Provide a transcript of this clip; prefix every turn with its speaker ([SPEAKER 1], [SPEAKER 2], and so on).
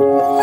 [SPEAKER 1] Oh.